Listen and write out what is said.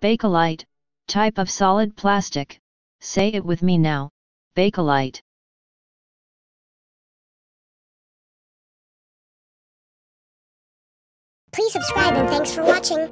Bakelite, type of solid plastic. Say it with me now, Bakelite. Please subscribe and thanks for watching.